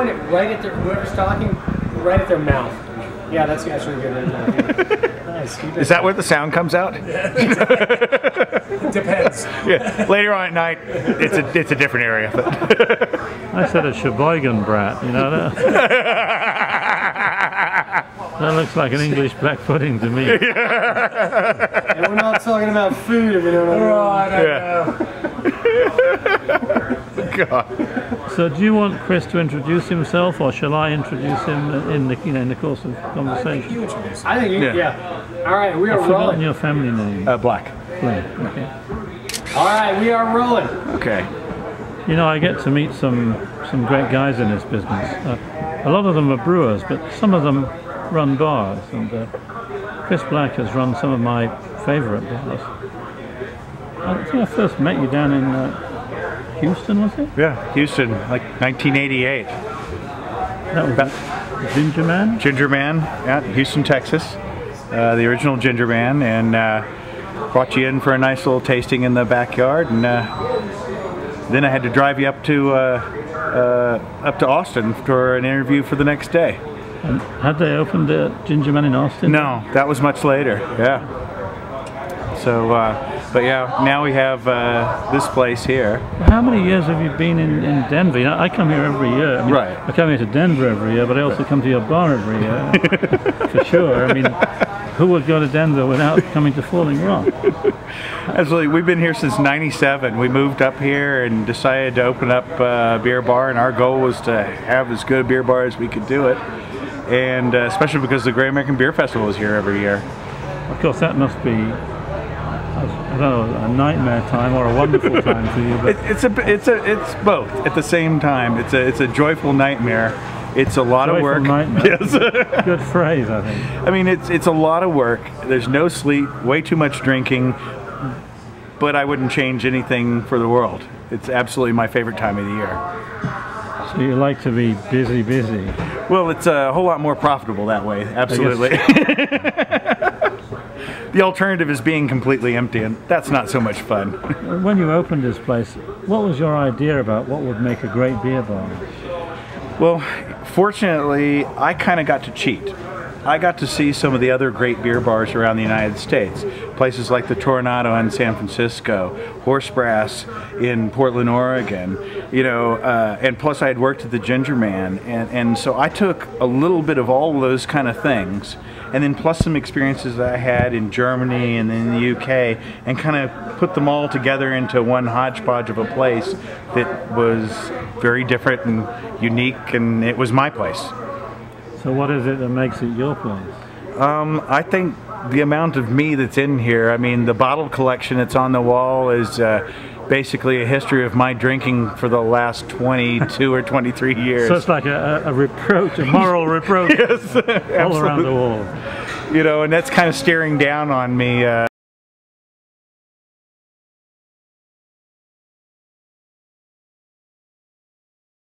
Point it right at their whoever's talking, right at their mouth. Yeah, that's actually good. nice. keep it. Is that where the sound comes out? depends? Yeah. Later on at night, it's a it's a different area. I said a Sheboygan brat, you know that? that looks like an English black pudding to me. And we're not talking about food if you know what I mean. yeah. God. So do you want Chris to introduce himself or shall I introduce him in the, you know, in the course of conversation? I think you, Yeah. yeah. All right, we are I've forgotten rolling. your family name. Uh, black. Glenn, okay. All right, we are rolling. Okay. You know, I get to meet some some great guys in this business. Uh, a lot of them are brewers, but some of them run bars. And uh, Chris Black has run some of my favourite bars. I think I first met you down in uh, Houston, was it? Yeah. Houston, like 1988. That was. Ginger Man. Ginger Man, yeah, Houston, Texas. Uh, the original Ginger Man, and uh, brought you in for a nice little tasting in the backyard, and uh, then I had to drive you up to uh, uh, up to Austin for an interview for the next day. And had they opened uh, Ginger Man in Austin? No, that was much later. Yeah. So, uh, but yeah, now we have uh, this place here. How many years have you been in, in Denver? You know, I come here every year. I mean, Right. I come here to Denver every year, but I also come to your bar every year, for sure. I mean, who would go to Denver without coming to Falling Rock? Absolutely, we've been here since '97. We moved up here and decided to open up uh, a beer bar, and our goal was to have as good a beer bar as we could do it. And uh, especially because the Great American Beer Festival is here every year. Of course, that must be, I don't know, a nightmare time or a wonderful time for you. It, But it's a, it's a, it's both at the same time. It's a, it's a joyful nightmare. It's a lot of work. nightmare. Yes. good phrase, I think. I mean, it's it's a lot of work. There's no sleep, way too much drinking, but I wouldn't change anything for the world. It's absolutely my favorite time of the year. So you like to be busy, busy. Well, it's a whole lot more profitable that way. Absolutely. The alternative is being completely empty, and that's not so much fun. When you opened this place, what was your idea about what would make a great beer bar? Well, fortunately, I kind of got to cheat. I got to see some of the other great beer bars around the United States. Places like the Toronado in San Francisco, Horse Brass in Portland, Oregon, you know, uh, and plus I had worked at the Ginger Man. And, and so I took a little bit of all those kind of things, and then plus some experiences that I had in Germany and in the UK, and kind of put them all together into one hodgepodge of a place that was very different and unique, and it was my place. So what is it that makes it your place? Um, I think the amount of me that's in here, I mean, the bottle collection that's on the wall is uh, basically a history of my drinking for the last 22 or 23 years. So it's like a, a reproach, a moral reproach yes, all around the wall. you know, and that's kind of staring down on me. Uh,